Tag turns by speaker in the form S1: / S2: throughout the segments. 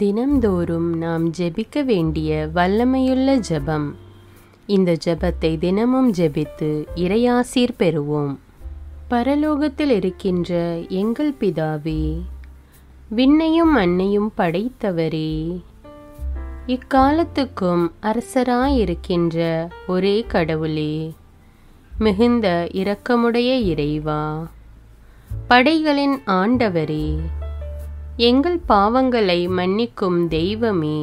S1: தினம்தோறும் நாம் ஜெபிக்க வேண்டிய வல்லமையுள்ள ஜெபம் இந்த ஜெபத்தை தினமும் ஜெபித்து இறையாசீர் பெறுவோம் பரலோகத்தில் இருக்கின்ற எங்கள் பிதாவே விண்ணையும் அன்னையும் படைத்தவரே இக்காலத்துக்கும் அரசராயிருக்கின்ற ஒரே கடவுளே மிகுந்த இரக்கமுடைய இறைவா படைகளின் ஆண்டவரே எங்கள் பாவங்களை மன்னிக்கும் தெய்வமே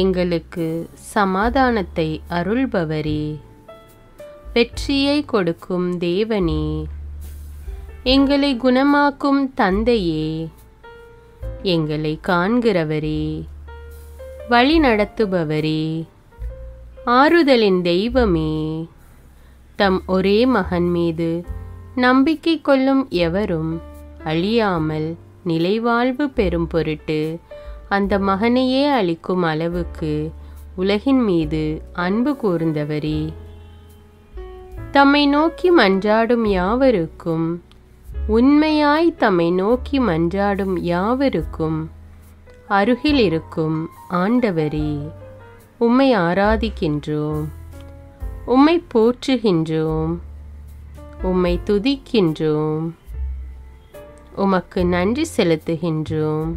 S1: எங்களுக்கு சமாதானத்தை அருள்பவரே வெற்றியை கொடுக்கும் தேவனே எங்களை குணமாக்கும் தந்தையே எங்களை காண்கிறவரே வழி நடத்துபவரே ஆறுதலின் தெய்வமே தம் ஒரே மகன் மீது நம்பிக்கை கொள்ளும் எவரும் அழியாமல் நிலைவாழ்வு பெறும் பொருட்டு அந்த மகனையே அளிக்கும் அளவுக்கு உலகின் மீது அன்பு கூர்ந்தவரே தம்மை நோக்கி மன்றாடும் யாவருக்கும் உண்மையாய் தம்மை நோக்கி மன்றாடும் யாவருக்கும் அருகில் இருக்கும் ஆண்டவரே உம்மை ஆராதிக்கின்றோம் உம்மை போற்றுகின்றோம் உம்மை துதிக்கின்றோம் உமக்கு நன்றி செலுத்துகின்றோம்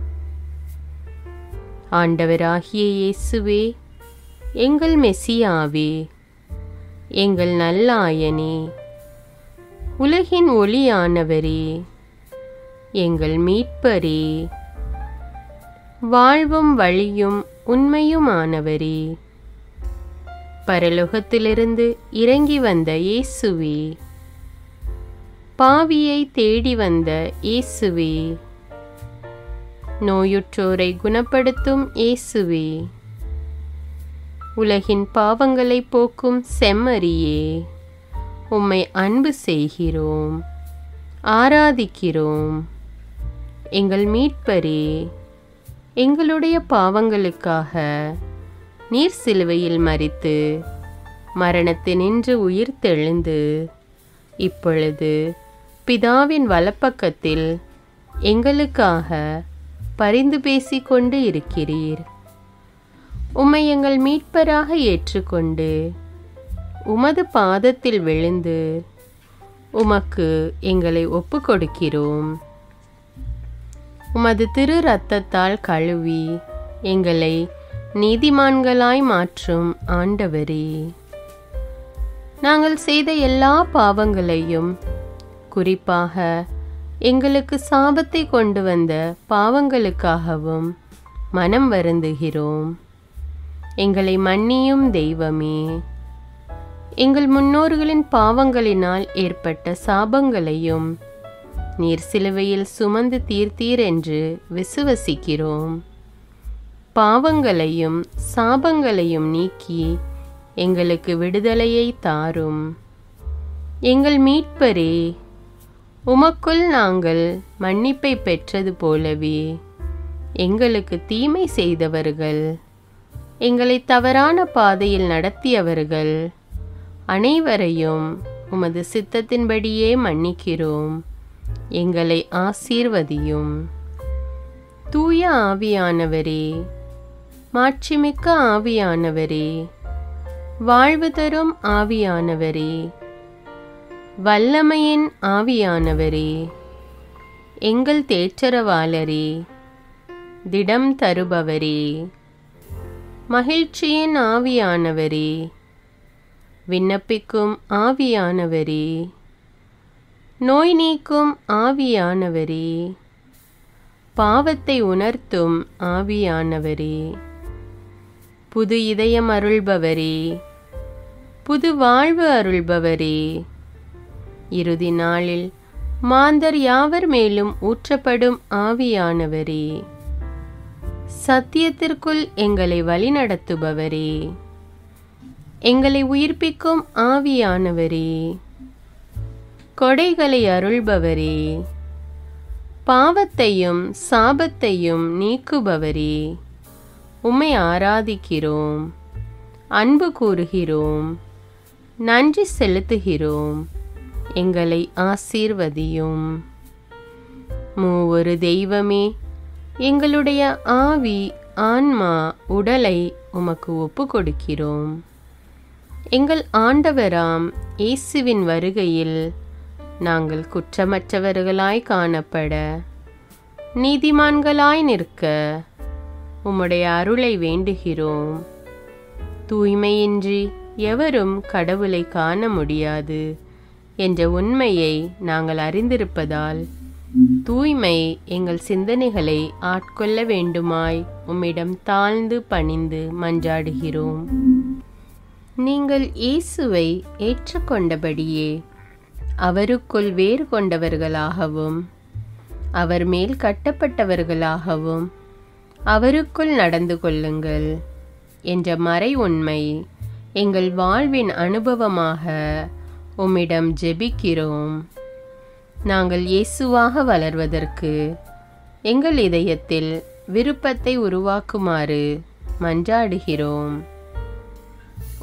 S1: ஆண்டவராகிய இயேசுவே எங்கள் மெசியாவே எங்கள் நல்லாயனே உலகின் ஒளியானவரே எங்கள் மீட்பரே வாழ்வும் வழியும் உண்மையுமானவரே பரலோகத்திலிருந்து இறங்கி வந்த இயேசுவே பாவியை தேடி வந்த இயேசுவே நோயுற்றோரை குணப்படுத்தும் இயேசுவே உலகின் பாவங்களை போக்கும் செம்மறியே உம்மை அன்பு செய்கிறோம் ஆராதிக்கிறோம் எங்கள் மீட்பரே எங்களுடைய பாவங்களுக்காக நீர் சிலுவையில் மறித்து மரணத்தினின்று உயிர் தெழுந்து இப்பொழுது பிதாவின் வலப்பக்கத்தில் எங்களுக்காக பரிந்து பேசிக்கொண்டு இருக்கிறீர் உம்மை எங்கள் மீட்பராக ஏற்றுக்கொண்டு உமது பாதத்தில் விழுந்து உமக்கு எங்களை ஒப்பு கொடுக்கிறோம் உமது திரு ரத்தத்தால் கழுவி எங்களை நீதிமான்களாய் மாற்றும் ஆண்டவரே நாங்கள் செய்த எல்லா பாவங்களையும் குறிப்பாக எங்களுக்கு சாபத்தை கொண்டு வந்த பாவங்களுக்காகவும் மனம் வருந்துகிறோம் எங்களை மன்னியும் தெய்வமே எங்கள் முன்னோர்களின் பாவங்களினால் ஏற்பட்ட சாபங்களையும் நீர் சிலுவையில் சுமந்து தீர்த்தீர் என்று விசுவசிக்கிறோம் பாவங்களையும் சாபங்களையும் நீக்கி எங்களுக்கு விடுதலையை தாரும் எங்கள் மீட்பரே உமக்குள் நாங்கள் மன்னிப்பை பெற்றது போலவே எங்களுக்கு தீமை செய்தவர்கள் எங்களை தவறான பாதையில் நடத்தியவர்கள் அனைவரையும் உமது சித்தத்தின்படியே மன்னிக்கிறோம் எங்களை ஆசீர்வதியும் தூய ஆவியானவரே மாட்சிமிக்க ஆவியானவரே வாழ்வு தரும் ஆவியானவரே வல்லமையின் ஆவியானவரே எங்கள் தேச்சரவாளரே திடம் தருபவரே மகிழ்ச்சியின் ஆவியானவரே விண்ணப்பிக்கும் ஆவியானவரே நோய் நீக்கும் ஆவியானவரே பாவத்தை உணர்த்தும் ஆவியானவரே புது இதயம் அருள்பவரே புது வாழ்வு அருள்பவரே இறுதி நாளில் மாந்தர் யாவர் மேலும் ஊற்றப்படும் ஆவியானவரே சத்தியத்திற்குள் எங்களை வழிநடத்துபவரே எங்களை உயிர்ப்பிக்கும் ஆவியானவரே கொடைகளை அருள்பவரே பாவத்தையும் சாபத்தையும் நீக்குபவரே உம்மை ஆராதிக்கிறோம் அன்பு கூறுகிறோம் நன்றி செலுத்துகிறோம் எங்களை ஆசீர்வதியும் மூவொரு தெய்வமே எங்களுடைய ஆவி ஆன்மா உடலை உமக்கு ஒப்பு கொடுக்கிறோம் எங்கள் ஆண்டவராம் இயேசுவின் வருகையில் நாங்கள் குற்றமற்றவர்களாய் காணப்பட நீதிமான்களாய் நிற்க உம்முடைய அருளை வேண்டுகிறோம் தூய்மையின்றி எவரும் கடவுளை காண முடியாது என்ற உண்மையை நாங்கள் அறிந்திருப்பதால் தூய்மை எங்கள் சிந்தனைகளை ஆட்கொள்ள வேண்டுமாய் உம்மிடம் தாழ்ந்து பணிந்து மன்றாடுகிறோம் நீங்கள் இயேசுவை ஏற்றுக்கொண்டபடியே அவருக்குள் வேறு கொண்டவர்களாகவும் அவர் மேல் கட்டப்பட்டவர்களாகவும் அவருக்குள் நடந்து கொள்ளுங்கள் என்ற மறை உண்மை எங்கள் வாழ்வின் அனுபவமாக உம்மிடம் ஜெபிக்கிறோம் நாங்கள் இயேசுவாக வளர்வதற்கு எங்கள் இதயத்தில் விருப்பத்தை உருவாக்குமாறு மன்றாடுகிறோம்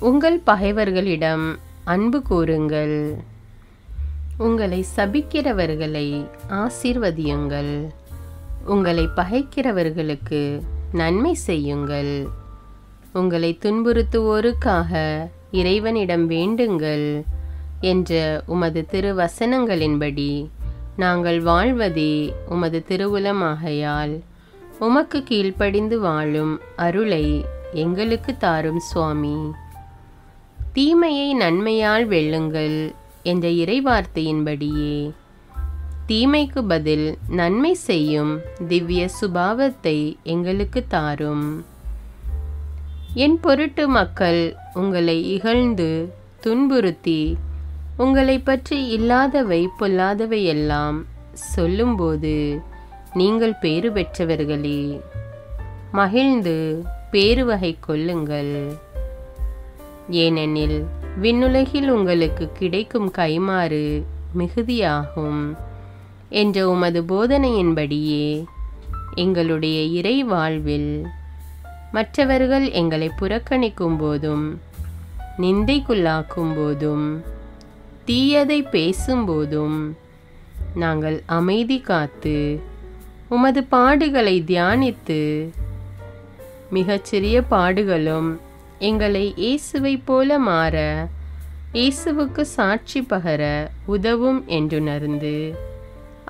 S1: உங்கள் பகைவர்களிடம் அன்பு கூறுங்கள் உங்களை சபிக்கிறவர்களை ஆசீர்வதியுங்கள் உங்களை பகைக்கிறவர்களுக்கு நன்மை செய்யுங்கள் உங்களை துன்புறுத்துவோருக்காக இறைவனிடம் வேண்டுங்கள் என்ற உமது திருவசனங்களின்படி நாங்கள் வாழ்வதே உமது திருவுலமாகையால் உமக்கு கீழ்ப்படிந்து வாழும் அருளை எங்களுக்கு தாரும் சுவாமி தீமையை நன்மையால் வெல்லுங்கள் என்ற இறைவார்த்தையின்படியே தீமைக்கு பதில் நன்மை செய்யும் திவ்ய சுபாவத்தை எங்களுக்கு தாரும் என் பொருட்டு மக்கள் உங்களை இகழ்ந்து துன்புறுத்தி உங்களை பற்றி இல்லாதவை பொல்லாதவை எல்லாம் சொல்லும்போது நீங்கள் பேறு பெற்றவர்களே மகிழ்ந்து வகை கொள்ளுங்கள் ஏனெனில் விண்ணுலகில் உங்களுக்கு கிடைக்கும் கைமாறு மிகுதியாகும் என்ற உமது போதனையின்படியே எங்களுடைய இறை வாழ்வில் மற்றவர்கள் எங்களை புறக்கணிக்கும் போதும் நிந்தைக்குள்ளாக்கும் போதும் தீயதை பேசும்போதும் நாங்கள் அமைதி காத்து உமது பாடுகளை தியானித்து மிகச்சிறிய பாடுகளும் எங்களை இயேசுவை போல மாற இயேசுவுக்கு சாட்சி பகர உதவும் என்றுணர்ந்து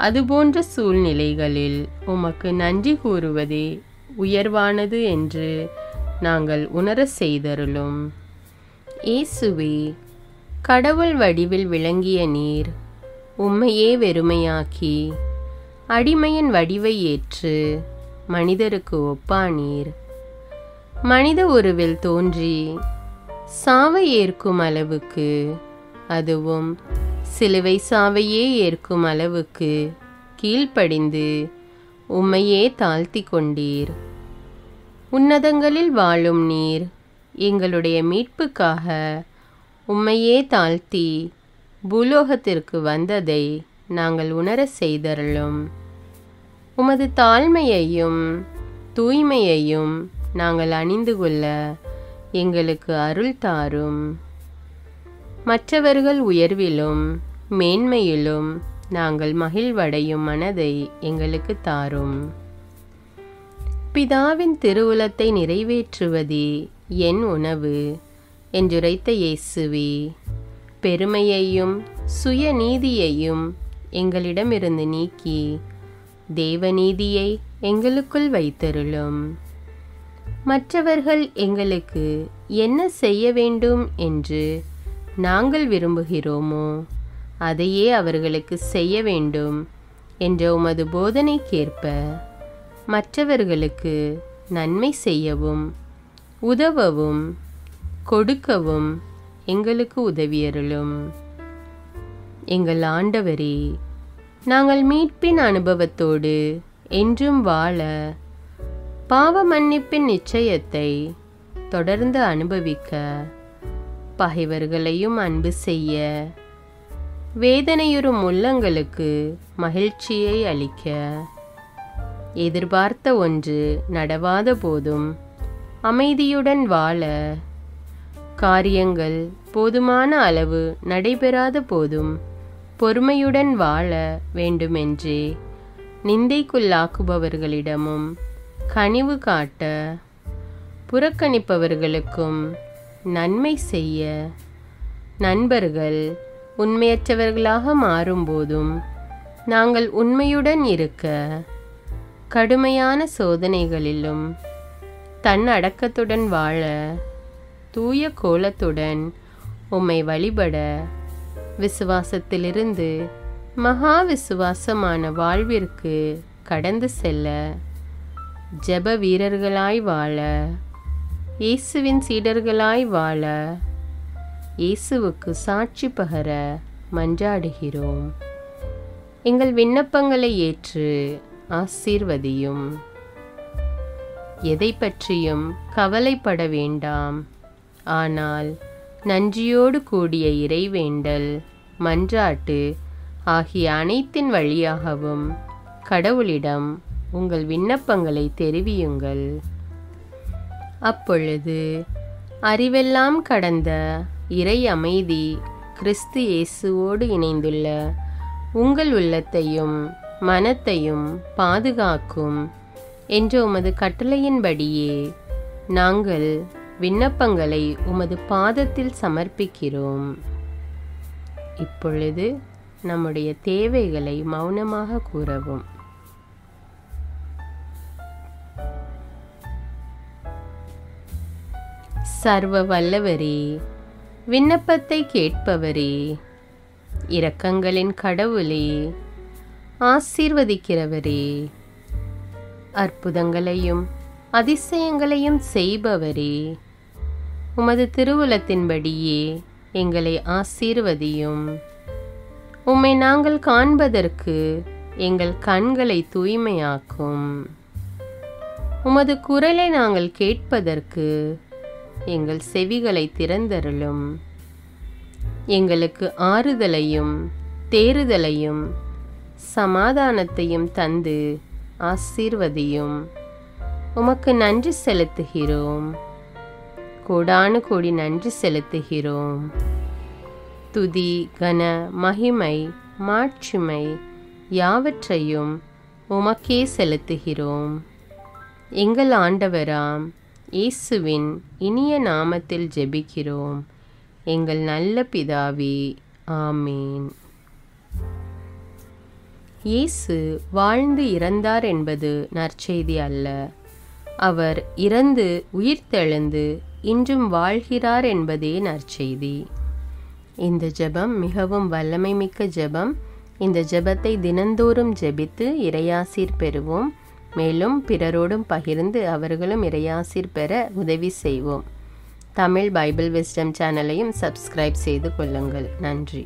S1: அதுபோன்ற சூழ்நிலைகளில் உமக்கு நன்றி கூறுவதே உயர்வானது என்று நாங்கள் உணர செய்தருளும் இயேசுவே கடவுள் வடிவில் விளங்கிய நீர் உம்மையே வெறுமையாக்கி அடிமையின் வடிவை ஏற்று மனிதருக்கு ஒப்பானீர் மனித உருவில் தோன்றி சாவை ஏற்கும் அளவுக்கு அதுவும் சிலுவை சாவையே ஏற்கும் அளவுக்கு கீழ்ப்படிந்து உம்மையே தாழ்த்தி கொண்டீர் உன்னதங்களில் வாழும் நீர் எங்களுடைய மீட்புக்காக உம்மையே தாழ்த்தி பூலோகத்திற்கு வந்ததை நாங்கள் உணர செய்தருளும் உமது தாழ்மையையும் தூய்மையையும் நாங்கள் அணிந்து கொள்ள எங்களுக்கு அருள் தாரும் மற்றவர்கள் உயர்விலும் மேன்மையிலும் நாங்கள் மகிழ்வடையும் மனதை எங்களுக்கு தாரும் பிதாவின் திருவுலத்தை நிறைவேற்றுவதே என் உணவு என்றுரைத்த இயேசுவே பெருமையையும் சுயநீதியையும் எங்களிடமிருந்து நீக்கி தேவநீதியை எங்களுக்குள் வைத்தருளும் மற்றவர்கள் எங்களுக்கு என்ன செய்ய வேண்டும் என்று நாங்கள் விரும்புகிறோமோ அதையே அவர்களுக்கு செய்ய வேண்டும் என்ற உமது போதனைக்கேற்ப மற்றவர்களுக்கு நன்மை செய்யவும் உதவவும் கொடுக்கவும் எங்களுக்கு உதவியருளும் எங்கள் ஆண்டவரே நாங்கள் மீட்பின் அனுபவத்தோடு என்றும் வாழ பாவ மன்னிப்பின் நிச்சயத்தை தொடர்ந்து அனுபவிக்க பகைவர்களையும் அன்பு செய்ய வேதனையுறும் உள்ளங்களுக்கு மகிழ்ச்சியை அளிக்க எதிர்பார்த்த ஒன்று நடவாத போதும் அமைதியுடன் வாழ காரியங்கள் போதுமான அளவு நடைபெறாத போதும் பொறுமையுடன் வாழ வேண்டுமென்றே நிந்தைக்குள்ளாக்குபவர்களிடமும் கனிவு காட்ட புறக்கணிப்பவர்களுக்கும் நன்மை செய்ய நண்பர்கள் உண்மையற்றவர்களாக மாறும்போதும் நாங்கள் உண்மையுடன் இருக்க கடுமையான சோதனைகளிலும் தன் அடக்கத்துடன் வாழ தூய கோலத்துடன் உம்மை வழிபட விசுவாசத்திலிருந்து மகா விசுவாசமான வாழ்விற்கு கடந்து செல்ல ஜப வீரர்களாய் வாழ இயேசுவின் சீடர்களாய் வாழ இயேசுவுக்கு சாட்சி பகர மன்றாடுகிறோம் எங்கள் விண்ணப்பங்களை ஏற்று ஆசீர்வதியும் எதை பற்றியும் கவலைப்பட வேண்டாம் ஆனால் நன்றியோடு கூடிய இறைவேண்டல் மன்றாட்டு ஆகிய அனைத்தின் வழியாகவும் கடவுளிடம் உங்கள் விண்ணப்பங்களை தெரிவியுங்கள் அப்பொழுது அறிவெல்லாம் கடந்த இறை அமைதி கிறிஸ்து இயேசுவோடு இணைந்துள்ள உங்கள் உள்ளத்தையும் மனத்தையும் பாதுகாக்கும் என்ற உமது கட்டளையின்படியே நாங்கள் விண்ணப்பங்களை உமது பாதத்தில் சமர்ப்பிக்கிறோம் இப்பொழுது நம்முடைய தேவைகளை மௌனமாக கூறவும் சர்வ வல்லவரே விண்ணப்பத்தை கேட்பவரே இரக்கங்களின் கடவுளே ஆசீர்வதிக்கிறவரே அற்புதங்களையும் அதிசயங்களையும் செய்பவரே உமது திருவுளத்தின்படியே எங்களை ஆசீர்வதியும் உம்மை நாங்கள் காண்பதற்கு எங்கள் கண்களை தூய்மையாக்கும் உமது குரலை நாங்கள் கேட்பதற்கு எங்கள் செவிகளை திறந்தருளும் எங்களுக்கு ஆறுதலையும் தேறுதலையும் சமாதானத்தையும் தந்து ஆசீர்வதியும் உமக்கு நன்றி செலுத்துகிறோம் கோடானு கோடி நன்றி செலுத்துகிறோம் துதி கன மகிமை மாட்சிமை யாவற்றையும் உமக்கே செலுத்துகிறோம் எங்கள் ஆண்டவராம் இயேசுவின் இனிய நாமத்தில் ஜெபிக்கிறோம் எங்கள் நல்ல பிதாவே ஆமீன் இயேசு வாழ்ந்து இறந்தார் என்பது நற்செய்தி அல்ல அவர் இறந்து உயிர்த்தெழுந்து இன்றும் வாழ்கிறார் என்பதே நற்செய்தி இந்த ஜெபம் மிகவும் வல்லமை மிக்க ஜெபம் இந்த ஜெபத்தை தினந்தோறும் ஜெபித்து இறையாசீர் பெறுவோம் மேலும் பிறரோடும் பகிர்ந்து அவர்களும் இறையாசீர் பெற உதவி செய்வோம் தமிழ் பைபிள் விஸ்டம் சேனலையும் சப்ஸ்கிரைப் செய்து கொள்ளுங்கள் நன்றி